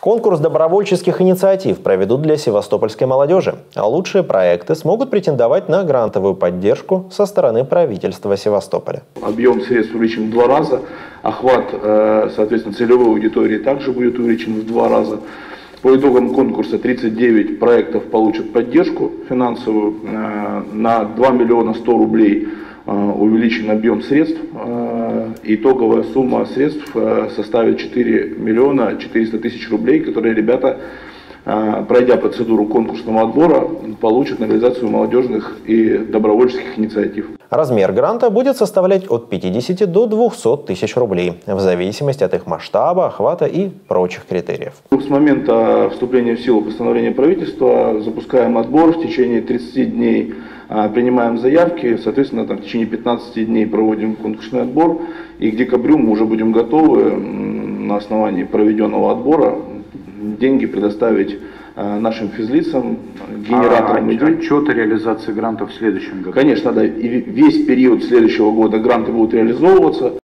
Конкурс добровольческих инициатив проведут для севастопольской молодежи, а лучшие проекты смогут претендовать на грантовую поддержку со стороны правительства Севастополя. Объем средств увеличен в два раза, охват, э, соответственно, целевой аудитории также будет увеличен в два раза. По итогам конкурса 39 проектов получат поддержку финансовую э, на 2 миллиона 100 рублей э, увеличен объем средств. Итоговая сумма средств составит 4 миллиона 400 тысяч рублей, которые ребята пройдя процедуру конкурсного отбора, получат на реализацию молодежных и добровольческих инициатив. Размер гранта будет составлять от 50 до 200 тысяч рублей, в зависимости от их масштаба, охвата и прочих критериев. С момента вступления в силу постановления правительства запускаем отбор в течение 30 дней а, принимаем заявки, соответственно, там, в течение 15 дней проводим конкурсный отбор, и к декабрю мы уже будем готовы на основании проведенного отбора деньги предоставить э, нашим физлицам, генераторам а, идей. Отчеты реализации грантов в следующем году? Конечно, да. И весь период следующего года гранты будут реализовываться.